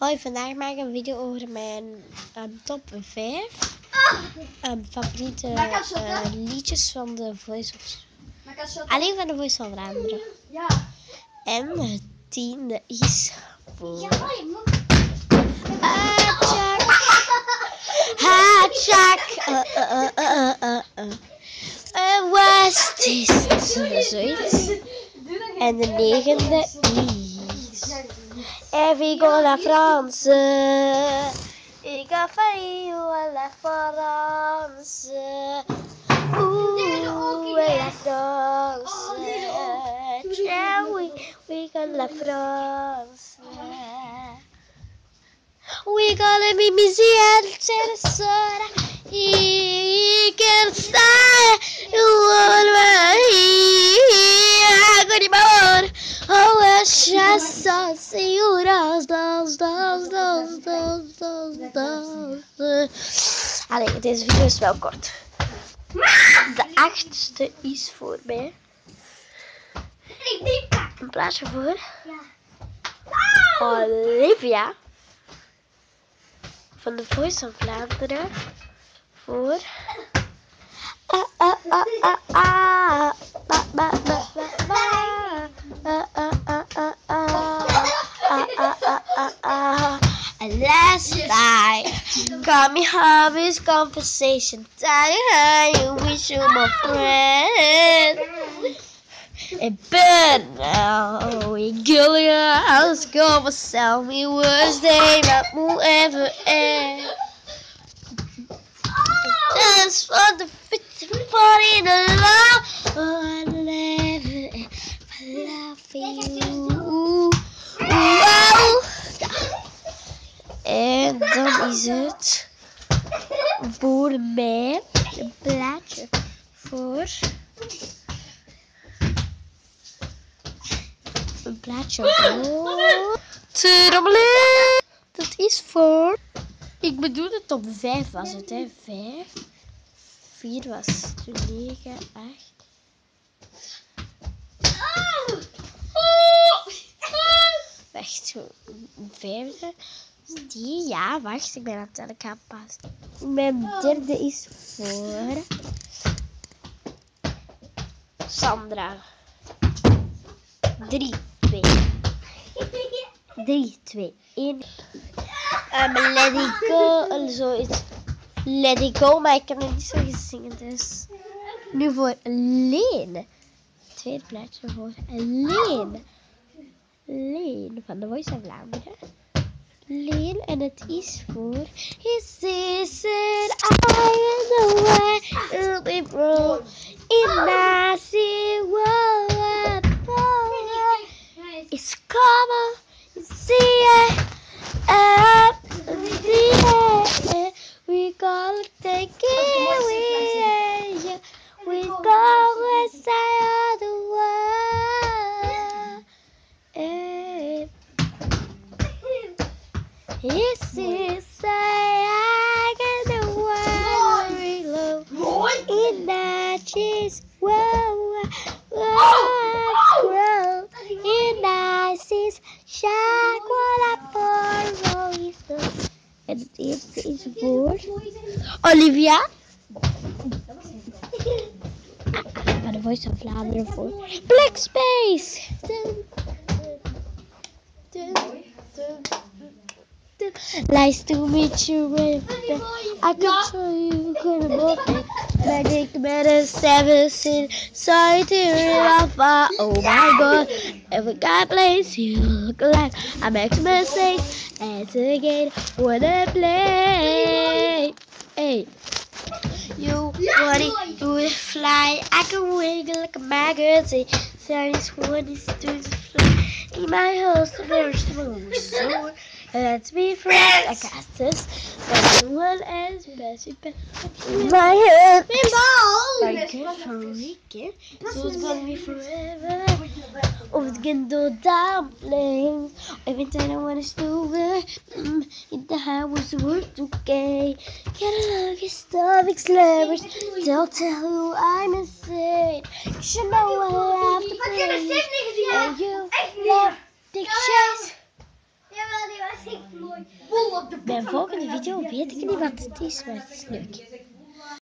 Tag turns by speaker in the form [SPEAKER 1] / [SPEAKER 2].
[SPEAKER 1] Hoi, vandaag maak ik een video over mijn um, top 5 um, favoriete uh, liedjes van de Voice of... Alleen van de Voice van Vlaanderen.
[SPEAKER 2] Ja.
[SPEAKER 1] En het tiende is. Hatchak! Uh, West is zoiets. En de negende. Et vigo la France. Ik ga fare la France. Ouh, la France. Yeah, we, got la France. We gonna be busy at Sarasota. He can stay. Essa senhoras dans, dans, dans, dans, dans, dans. Allee, deze video is wel kort. De achtste is voor mij. Een plaatsje voor. Olivia. Van de Voice van Vlaanderen. Voor. Ah, ah, ah, ah, ah. Ba, ba, ba, ba. Got me this conversation. Telling her you wish you my friend. And but now we go in your house, go for sell me worst day that will ever end. Just for the fit in the love, oh, I never love for you. Is het voor mij een plaatje voor een plaatje voor. Dat is voor. Ik bedoel de top 5 was het, hè? 5. 4 was 9, 8. Wacht, vijfde. Die, ja, wacht, ik ben aan het tellen, ik ga pas. Mijn derde is voor Sandra. 3, 2. 3, 2, 1. Um, let it go, zoiets. Let it go, maar ik kan het niet zo goed zingen, dus. Nu voor Leen. Tweede plaatje voor Leen. Leen van de Voice of Vlaanderen. Leen and het is voor His sister I in the way will be bro in Nazi world It's common see it up we gonna take it we we gonna say the world Yes, yes, I get the one reload in that cheese. Whoa, whoa, grow in what up for Rolling En het eerste is voor Olivia. Maar de voice van Vlaanderen voor Black Space. Nice to meet you, with I can show you good book. Magic matter seven sin. Sorry to read off. Uh, oh my god. Every guy plays you look alive. I make a mistake. And again, wanna play. Hey. You want will fly. I can wiggle like a magazine. Chinese one is to fly. In my house, there's no sword. Let's be friends. I got this. Everyone else best in my head. My good for weekend. So it's gonna be forever. Oh, it's gonna do. Every time I wanna do it, mm, in the house work okay. Get a look at stomach slammers. Don't tell who I'm insane. You should know I love the place. And you love the chase. Mijn volgende video weet ik niet wat het is, maar het is leuk.